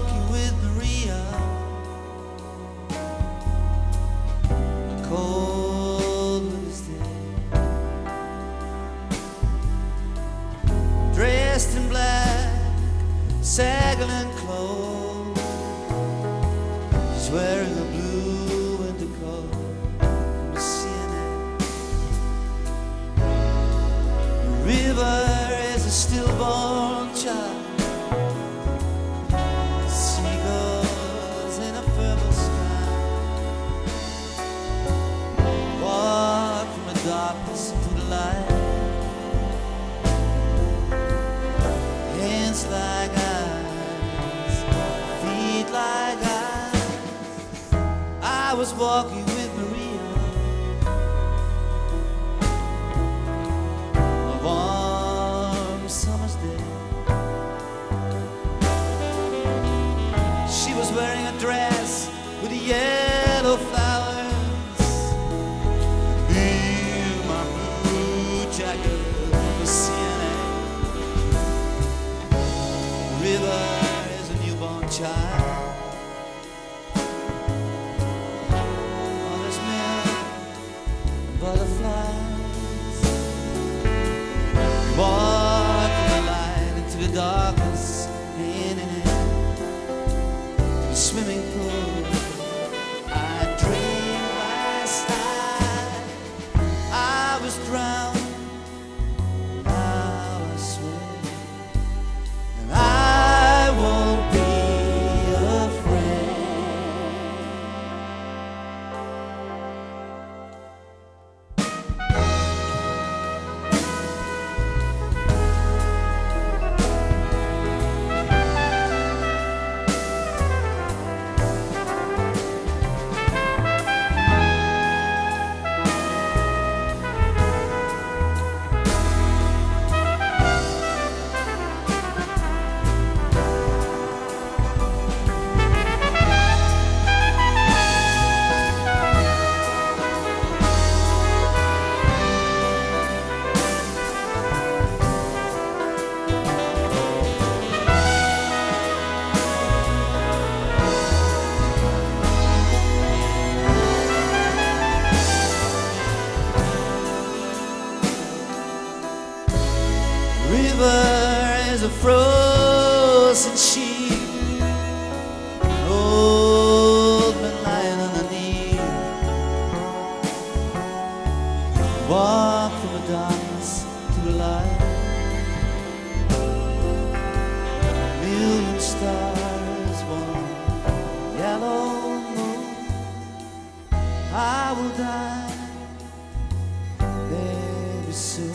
walking with Maria. A cold Wednesday. Dressed in black, sagging clothes. She's wearing a blue winter coat from the CNN. The river is a stillborn child. Darkness into the light. Hands like eyes, feet like eyes. I was walking with Maria. A warm summer's day. She was wearing a dress child. Butterflies. Walk the light into the darkness, in swimming pool. A frozen sheep An old man lying on a knee. Walk from the darkness to the light. A million stars, one yellow moon. I will die. Very soon.